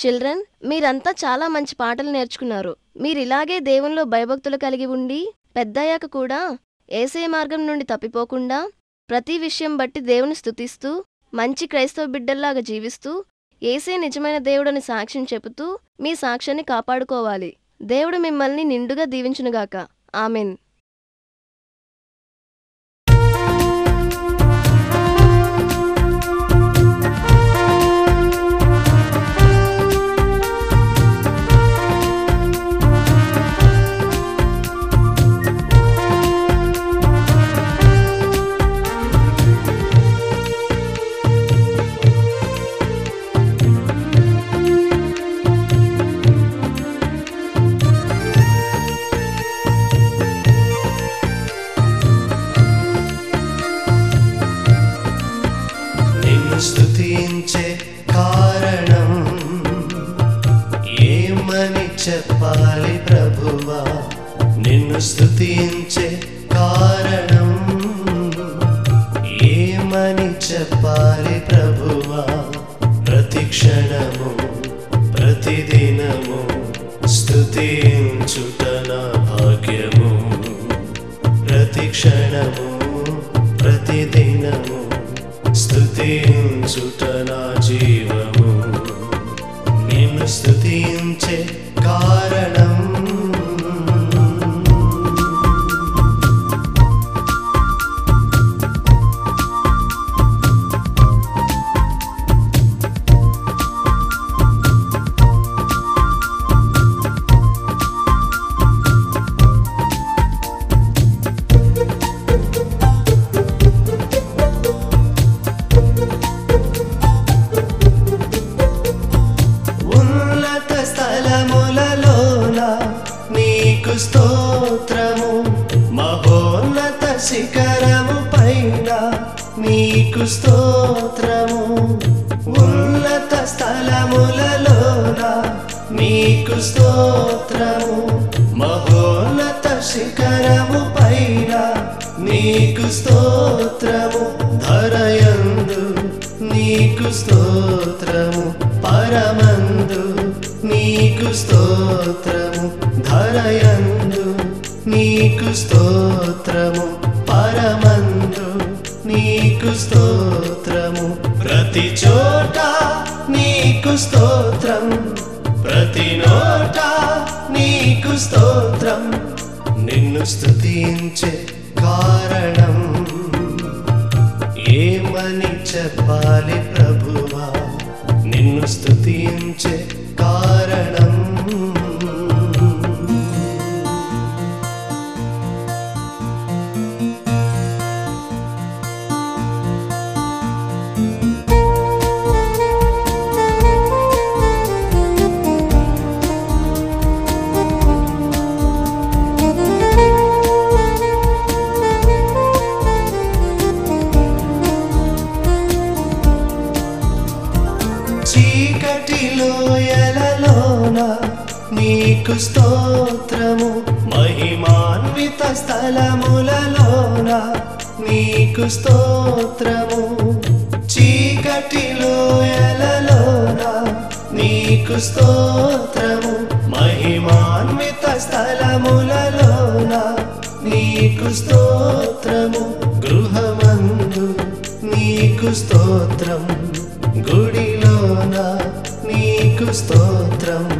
Children మీరంతా చాలా మంచి పాటలు నేర్చుకున్నారు. మీరిలాగే దేవునిలో భయభక్తులు కలిగి ఉండి పెద్దయ్యాక కూడా ఏసే మార్గం నుండి తప్పిపోకుండా ప్రతి విషయం బట్టి దేవుని స్థుతిస్తూ మంచి క్రైస్తవ బిడ్డల్లాగా జీవిస్తూ ఏసే నిజమైన దేవుడని సాక్ష్యం చెబుతూ మీ సాక్ష్యాన్ని కాపాడుకోవాలి. దేవుడు మిమ్మల్ని నిండుగా దీవించునుగాక. ఆమెన్. చెప్పాలి ప్రభువా. నిన్ను స్థుతించే కారణం ఏమని చెప్పాలి ప్రభువా? ప్రతి క్షణము ప్రతిదినము స్థుతించుట నా భాగ్యము. ప్రతి క్షణము ప్రతిదినము స్థుతించుట నా జీవము నీకు స్తోత్రము. ఉన్నత స్థలములలోన నీకు స్తోత్రము. మహోన్నత శిఖరము పైన నీకు స్తోత్రము. ధరయందు నీకు స్తోత్రము. పరమందు నీకు స్తోత్రము. ధరయందు నీకు స్తోత్రము. పరమందు నీకు స్తోత్రము. ప్రతి చోట నీకు స్తోత్రం. ప్రతి నోట నీకు స్తోత్రం. నిన్ను స్తుతించే కారణం. ఏమని చెప్పాలి ప్రభువా? నిన్ను స్తుతించే కారణం. నీకు స్తోత్రము మహిమాన్విత స్థలములలోన నీకు స్తోత్రము. చీకటిలో ఎలలోన నీకు స్తోత్రము మహిమాన్విత స్థలములలోన నీకు స్తోత్రము. గృహమందు నీకు స్తోత్రం గుడిలోన నీకు స్తోత్రం.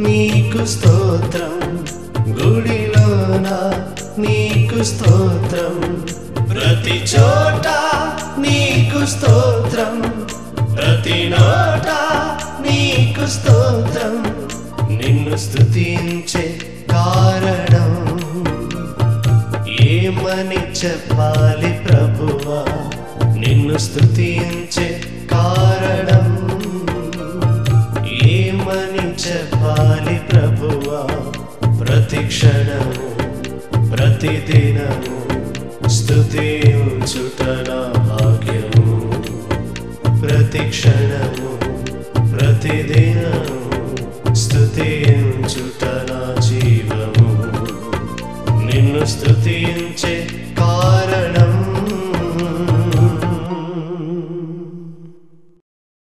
నీకు స్తోత్రం. గుడిలోన నీకు స్తోత్రం. ప్రతి చోట నీకు స్తోత్రం. ప్రతి నోట నీకు స్తోత్రం. నిన్ను స్థుతించే కారణం. ఏమని చెప్పాలి ప్రభువా? నిన్ను స్థుతించే కారణం. జీవని చెప్పాలి ప్రభువా. ప్రతి క్షణము ప్రతిదినము స్థుతి నా భాగ్యము. ప్రతి క్షణము ప్రతిదినము స్థుతి నా జీవము. నిన్ను స్థుతించే